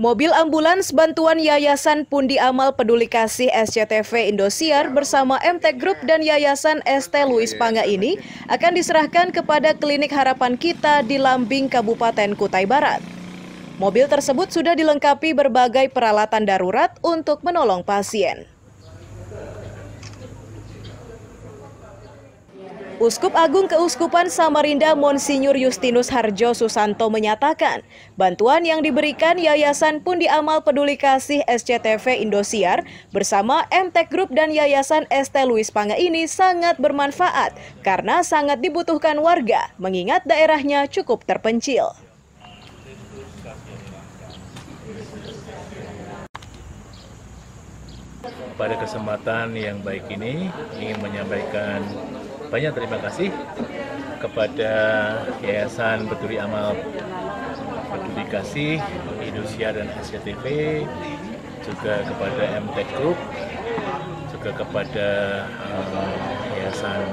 Mobil ambulans bantuan Yayasan Pundi Amal Peduli Kasih SCTV Indosiar bersama MT Group dan Yayasan ST Luis Pangga ini akan diserahkan kepada Klinik Harapan Kita di Lambing, Kabupaten Kutai Barat. Mobil tersebut sudah dilengkapi berbagai peralatan darurat untuk menolong pasien. Uskup Agung Keuskupan Samarinda Monsinyur Justinus Harjo Susanto menyatakan, bantuan yang diberikan Yayasan Pundi Amal Peduli Kasih SCTV Indosiar bersama MTEK Group dan Yayasan ST Luis Pangga ini sangat bermanfaat karena sangat dibutuhkan warga mengingat daerahnya cukup terpencil. Pada kesempatan yang baik ini ingin menyampaikan banyak terima kasih kepada Yayasan Peduli Amal Peduli Kasih, Indonesia dan SCTV, juga kepada MT Group, juga kepada um, Yayasan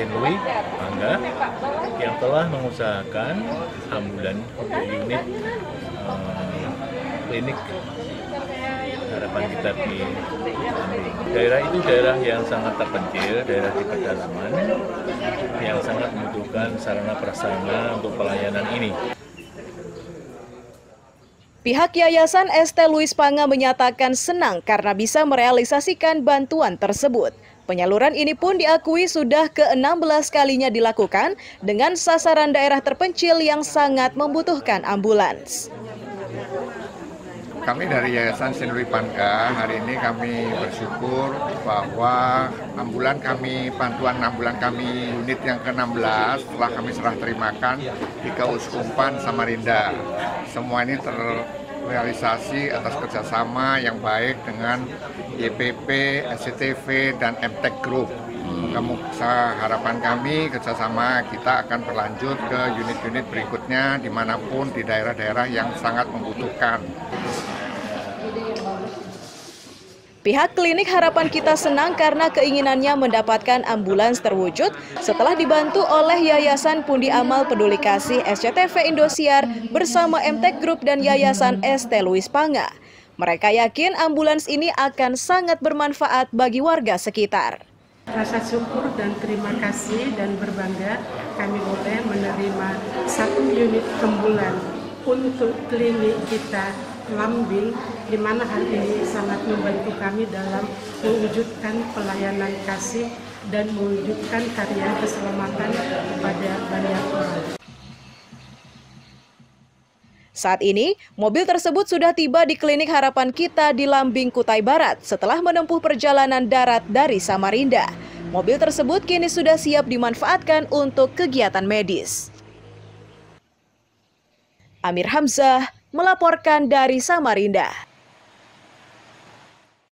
Louis Mangga yang telah mengusahakan ambulan unit um, klinik harapan kita di daerah itu daerah yang sangat terpencil, daerah di pedalaman yang sangat membutuhkan sarana prasarana untuk pelayanan ini. Pihak Yayasan ST Luis Panga menyatakan senang karena bisa merealisasikan bantuan tersebut. Penyaluran ini pun diakui sudah ke-16 kalinya dilakukan dengan sasaran daerah terpencil yang sangat membutuhkan ambulans. Kami dari Yayasan Senuri Panka hari ini kami bersyukur bahwa ambulan kami, bantuan ambulan kami unit yang ke-16 telah kami serah terimakan di Keuskupan Samarinda. Semua ini terrealisasi atas kerjasama yang baik dengan YPP, SCTV, dan MTEK Group. Kamu harapan kami kerjasama kita akan berlanjut ke unit-unit berikutnya di mana pun di daerah-daerah yang sangat membutuhkan. Pihak klinik harapan kita senang karena keinginannya mendapatkan ambulans terwujud setelah dibantu oleh Yayasan Pundi Amal Peduli Kasih SCTV Indosiar bersama MTEK Group dan Yayasan ST Luis Panga. Mereka yakin ambulans ini akan sangat bermanfaat bagi warga sekitar. Rasa syukur dan terima kasih dan berbangga kami boleh menerima satu unit ambulan untuk klinik kita Lambing, di mana hal ini sangat membantu kami dalam mewujudkan pelayanan kasih dan mewujudkan karya keselamatan kepada banyak orang. Saat ini, mobil tersebut sudah tiba di klinik harapan kita di Lambing, Kutai Barat setelah menempuh perjalanan darat dari Samarinda. Mobil tersebut kini sudah siap dimanfaatkan untuk kegiatan medis. Amir Hamzah, melaporkan dari Samarinda.